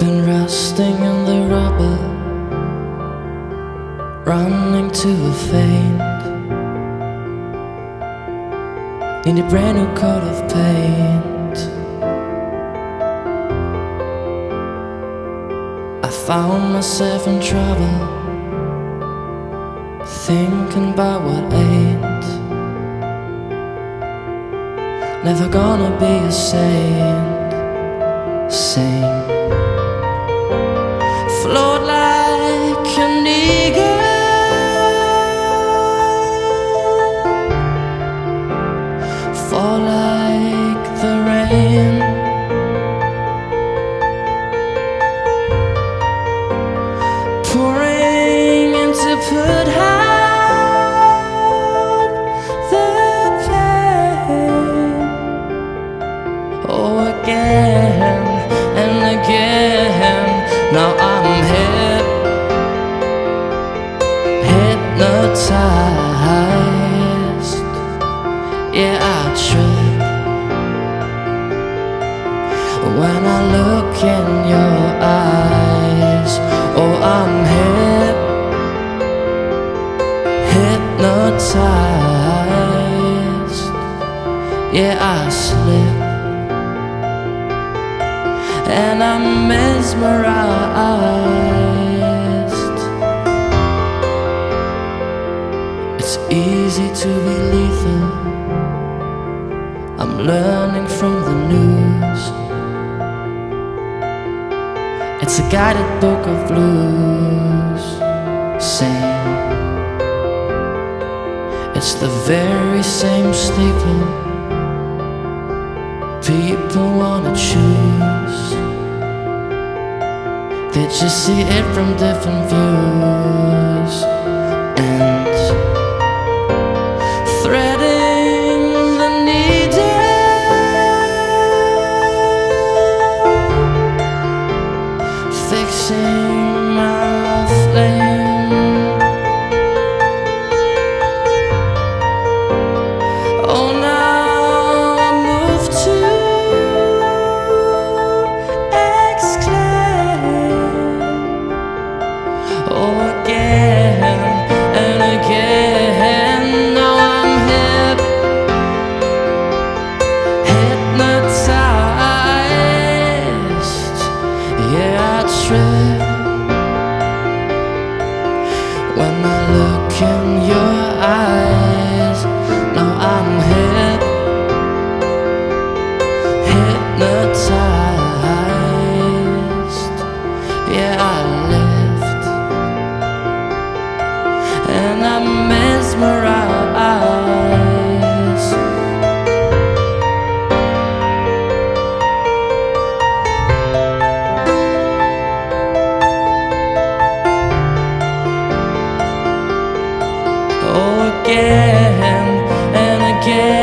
Toasting in the rubber, running to a faint. In a brand new coat of paint, I found myself in trouble, thinking about what ain't. Never gonna be a saint. Pouring into put out the pain. Oh, again and again. Now I'm hip, hypnotized. Yeah, I trip when I look in your I slip and I'm mesmerized. It's easy to be lethal. I'm learning from the news. It's a guided book of blues. Same. It's the very same staple people wanna choose. They just see it from different views and threading the needle, fixing eyes. Now I'm hip, hypnotized. Yeah, I lift and I'm mesmerized. again and again.